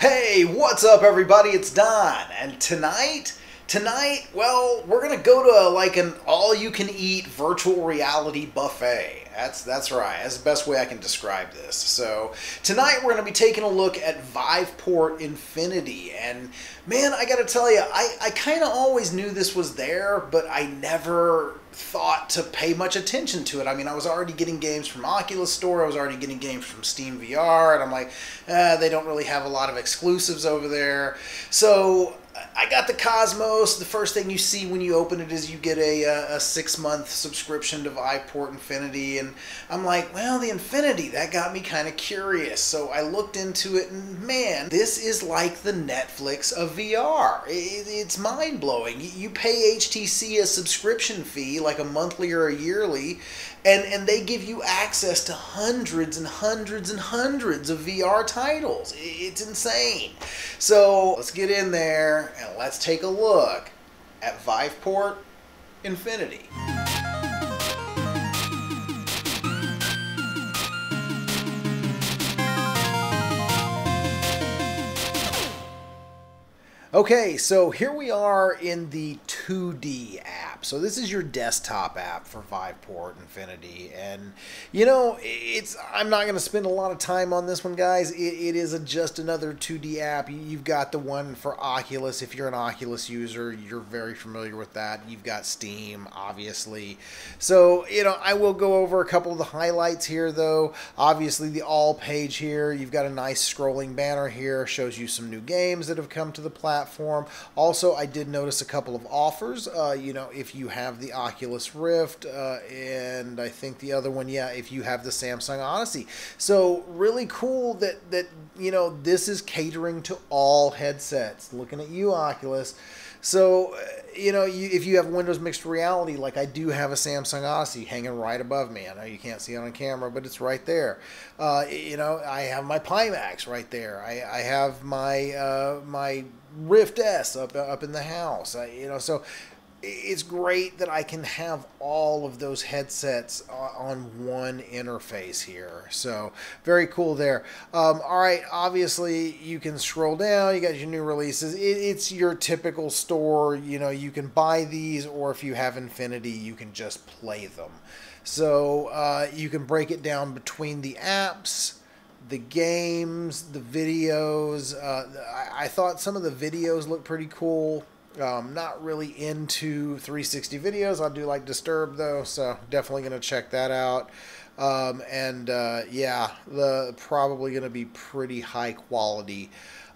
Hey, what's up, everybody? It's Don, and tonight, tonight, well, we're gonna go to like an all-you-can-eat virtual reality buffet. That's that's right. That's the best way I can describe this. So tonight we're gonna be taking a look at Viveport Infinity, and man, I gotta tell you, I I kind of always knew this was there, but I never thought to pay much attention to it. I mean, I was already getting games from Oculus Store, I was already getting games from Steam VR, and I'm like, eh, they don't really have a lot of exclusives over there. So I got the Cosmos. The first thing you see when you open it is you get a, uh, a six month subscription to Viveport Infinity. And I'm like, well, the Infinity, that got me kind of curious. So I looked into it, and man, this is like the Netflix of VR. it's mind blowing. You pay HTC a subscription fee, like a monthly or a yearly, and and they give you access to hundreds and hundreds and hundreds of VR titles. It's insane. So let's get in there and let's take a look at Viveport Infinity. Okay, so here we are in the 2D app. So this is your desktop app for Viveport Infinity, and you know it's. I'm not going to spend a lot of time on this one, guys. It, it is a, just another 2D app. You've got the one for Oculus. If you're an Oculus user, you're very familiar with that. You've got Steam, obviously. So you know I will go over a couple of the highlights here, though. Obviously, the all page here. You've got a nice scrolling banner here, shows you some new games that have come to the platform platform. Also, I did notice a couple of offers. Uh, you know, if you have the Oculus Rift, uh, and I think the other one, yeah, if you have the Samsung Odyssey. So really cool that that you know this is catering to all headsets. Looking at you, Oculus. So, uh, you know, you, if you have Windows Mixed Reality, like I do have a Samsung Odyssey hanging right above me. I know you can't see it on camera, but it's right there. Uh, you know, I have my Pimax right there. I, I have my uh, my Rift S up up in the house. I, you know, so it's great that I can have all of those headsets on one interface here. So very cool there. Um, all right, obviously you can scroll down. You got your new releases. It, it's your typical store. You know, you can buy these, or if you have Infinity, you can just play them. So uh, you can break it down between the apps the games, the videos. Uh, I, I, thought some of the videos looked pretty cool. Um, not really into 360 videos. I do like Disturb though, so definitely to check that out. Um, and uh, yeah, the probably to be pretty high quality.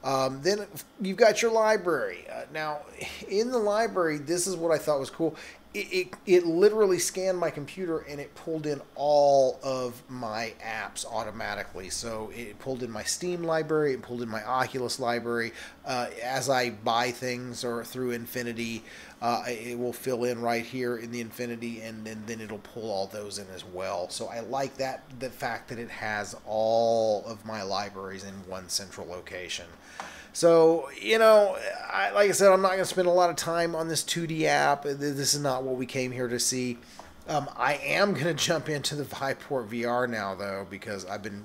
Um, then you've got your library. Uh, now, in the library, this is what I thought was cool it, it, it, literally scanned my computer and it pulled in all of my apps automatically. So it pulled in my Steam library, it pulled in my Oculus library. Uh, as I buy things or through Infinity, uh, it will fill in right here in the Infinity and, and then it'll pull all those in as well. So I like that, the fact that it has all of my libraries in one central location. So, you know, I, like I said, I'm not going to spend a lot of time on this 2D app. This is not what we came here to see. Um, I am going to jump into the Viveport VR now, though, because I've been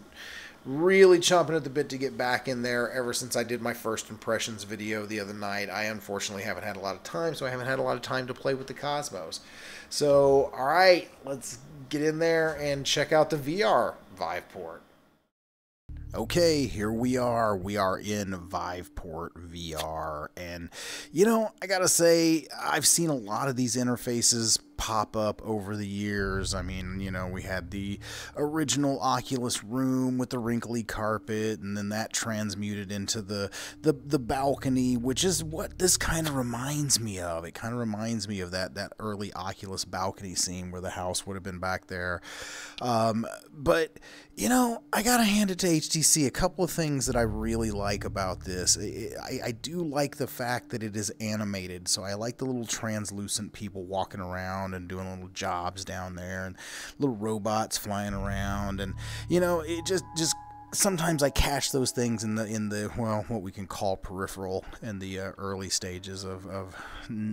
really chomping at the bit to get back in there ever since I did my first impressions video the other night. I unfortunately haven't had a lot of time, so I haven't had a lot of time to play with the Cosmos. So, all right, let's get in there and check out the VR Viveport. Okay, here we are. We are in Viveport VR. And, you know, I gotta say, I've seen a lot of these interfaces pop up over the years. I mean, you know, we had the original Oculus room with the wrinkly carpet, and then that transmuted into the the, the balcony, which is what this kind of reminds me of. It kind of reminds me of that that early Oculus balcony scene where the house would have been back there. Um, but you know, I gotta hand it to HTC. A couple of things that I really like about this. I, I do like the fact that it is animated, so I like the little translucent people walking around around and doing little jobs down there and little robots flying around. And you know it just just sometimes I catch those things in the in the well what we can call peripheral in the uh, early stages of, of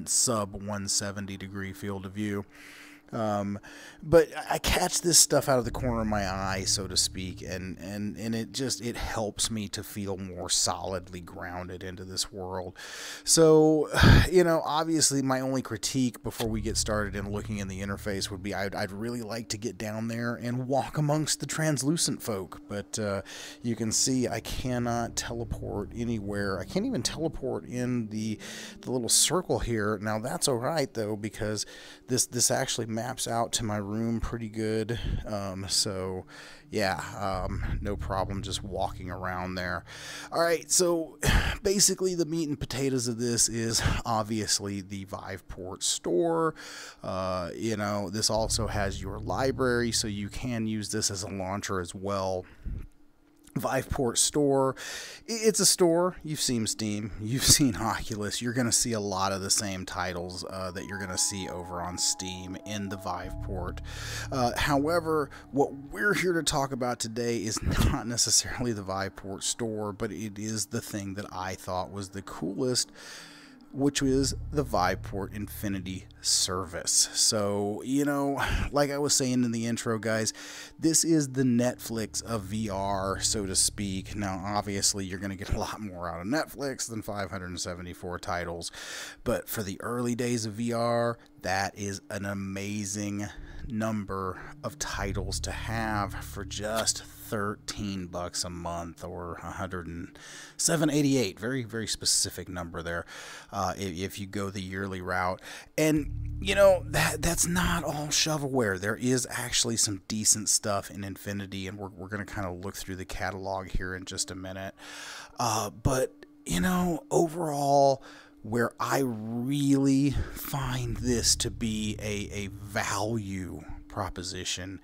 sub 170 degree field of view Um, but I catch this stuff out of the corner of my eye, so to speak, and, and, and it just it helps me to feel more solidly grounded into this world. So, you know, obviously, my only critique before we get started in looking in the interface would be I'd, I'd really like to get down there and walk amongst the translucent folk, but uh, you can see I cannot teleport anywhere. I can't even teleport in the the little circle here. Now that's all right though because this this actually maps out to my room pretty good. Um, so, yeah, um, no problem just walking around there. All right, so basically, the meat and potatoes of this is obviously the Viveport store. Uh, you know, this also has your library, so you can use this as a launcher as well. Viveport store. It's a store. You've seen Steam. You've seen Oculus. You're going to see a lot of the same titles uh, that you're going to see over on Steam in the Viveport. Uh, however, what we're here to talk about today is not necessarily the Viveport store, but it is the thing that I thought was the coolest which is the Viveport Infinity service. So, you know, like I was saying in the intro, guys, this is the Netflix of VR, so to speak. Now, obviously, you're going to get a lot more out of Netflix than 574 titles, but for the early days of VR, that is an amazing number of titles to have for just 13 bucks a month or 107.88 very very specific number there uh, if, if, you go the yearly route. And you know that that's not all shovelware. There is actually some decent stuff in infinity and we're, we're going to kind of look through the catalog here in just a minute. Uh, but you know overall where I really find this to be a, a value proposition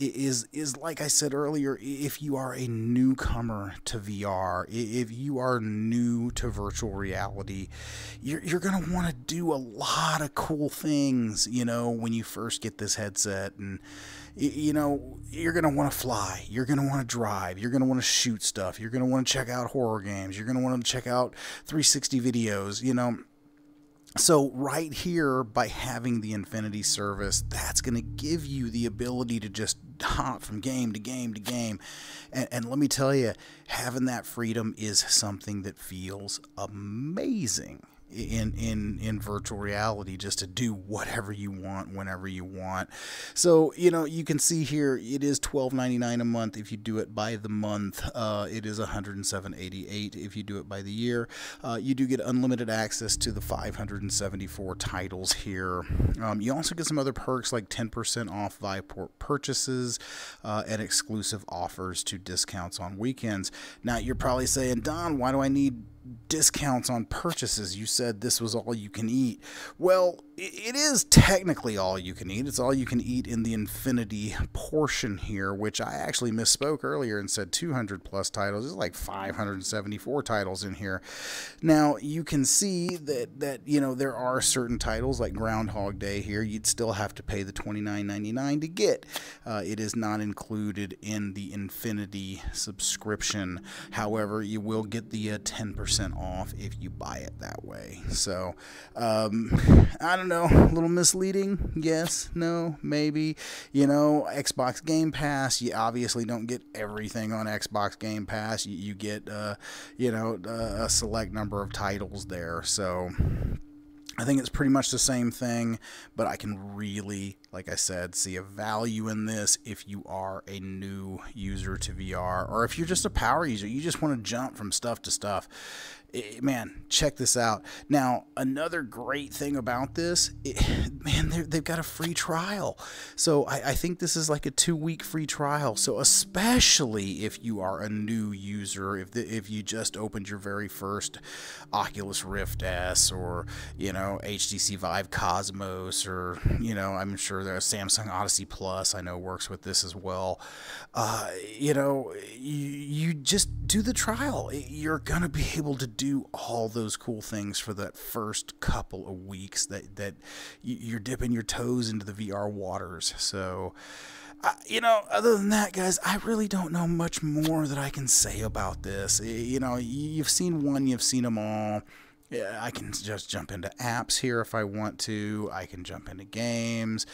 is is like I said earlier if you are a newcomer to VR if you are new to virtual reality you're, you're going to want to do a lot of cool things you know when you first get this headset. And you know you're going to want to fly you're going to want to drive you're going to want to shoot stuff you're going to want to check out horror games you're going to want to check out 360 videos you know so, right here, by having the Infinity service, that's going to give you the ability to just hop from game to game to game. And, and, let me tell you, having that freedom is something that feels amazing in in in virtual reality just to do whatever you want whenever you want. So you know you can see here it is 12.99 a month. If you do it by the month uh, it is 107.88 if you do it by the year uh, you do get unlimited access to the 574 titles here. Um, you also get some other perks like 10% off Viveport purchases uh, and exclusive offers to discounts on weekends. Now you're probably saying Don why do I need discounts on purchases. You said this was all you can eat. Well, it is technically all you can eat. It's all you can eat in the infinity portion here, which I actually misspoke earlier and said 200 plus titles. There's like 574 titles in here. Now, you can see that that you know there are certain titles like Groundhog Day here. You'd still have to pay the 29.99 to get. Uh, it is not included in the infinity subscription. However, you will get the uh, 10% off if you buy it that way. So, um, I don't know, a little misleading. Yes, no, maybe. You know, Xbox Game Pass, you obviously don't get everything on Xbox Game Pass. You, you get, uh, you know, uh, a select number of titles there. So I think it's pretty much the same thing, but I can really, like I said, see a value in this if you are a new user to VR or if you're just a power user. You just want to jump from stuff to stuff it, man, check this out. Now, another great thing about this, it, man, they've got a free trial. So I, I think this is like a two week free trial. So especially if you are a new user, if the, if you just opened your very first Oculus Rift S or you know HTC Vive Cosmos or you know I'm sure there's Samsung Odyssey Plus. I know works with this as well. Uh, you know, you, you just do the trial. You're gonna be able to do all those cool things for that first couple of weeks that that you're dipping your toes into the VR waters. So, uh, you know, other than that, guys, I really don't know much more that I can say about this. You know, you've seen one, you've seen them all. Yeah, I can just jump into apps here if I want to. I can jump into games.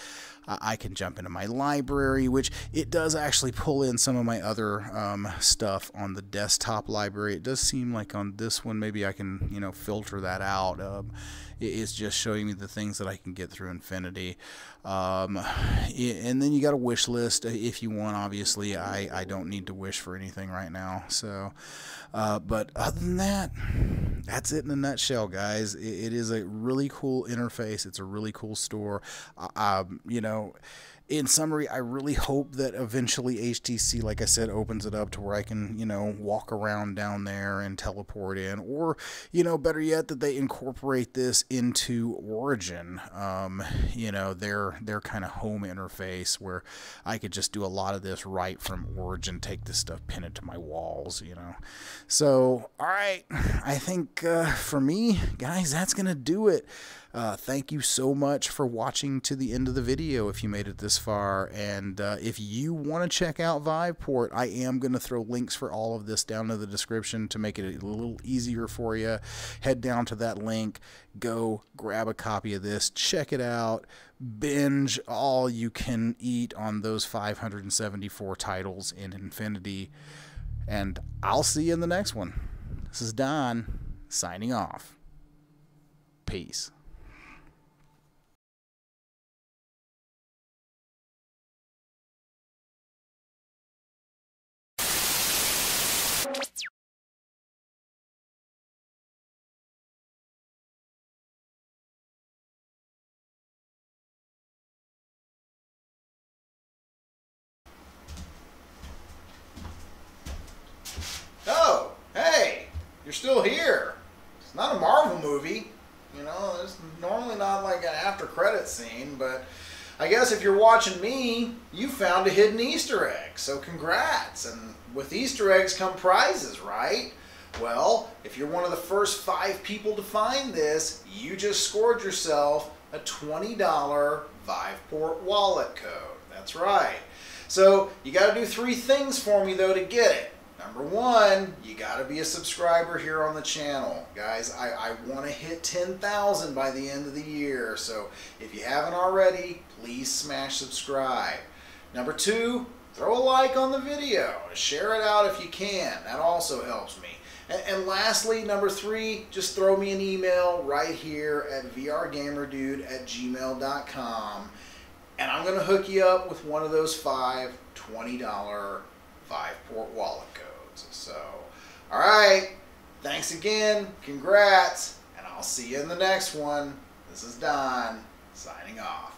I can jump into my library, which it does actually pull in some of my other um, stuff on the desktop library. It does seem like on this one, maybe I can, you know, filter that out. Um, it's just showing me the things that I can get through Infinity. Um, and then you got a wish list if you want. Obviously, I, I don't need to wish for anything right now. So, uh, but other than that, that's it in a nutshell, guys. It, it is a really cool interface. It's a really cool store. Um, you know in summary, I really hope that eventually HTC, like I said, opens it up to where I can, you know, walk around down there and teleport in, or, you know, better yet, that they incorporate this into Origin, um, you know, their their kind of home interface where I could just do a lot of this right from Origin, take this stuff, pin it to my walls, you know. So, all right, I think uh, for me, guys, that's gonna do it. Uh, thank you so much for watching to the end of the video if you made it this far. And uh, if you want to check out Viveport, I am going to throw links for all of this down in the description to make it a little easier for you. Head down to that link, go grab a copy of this, check it out, binge all you can eat on those 574 titles in Infinity. And I'll see you in the next one. This is Don signing off. Peace. you're still here. It's not a Marvel movie. You know, it's normally not like an after credit scene, but I guess if you're watching me, you found a hidden Easter egg. So congrats. And with Easter eggs come prizes, right? Well, if you're one of the first five people to find this, you just scored yourself a $20 Viveport wallet code. That's right. So you got to do three things for me though to get it. Number one, you got to be a subscriber here on the channel. Guys, I, I want to hit 10,000 by the end of the year. So if you haven't already, please smash subscribe. Number two, throw a like on the video. Share it out if you can. That also helps me. And, and lastly, number three, just throw me an email right here at vrgamerdude at gmail.com. And I'm going to hook you up with one of those five $20 Viveport codes. So, all right. Thanks again. Congrats. And I'll see you in the next one. This is Don signing off.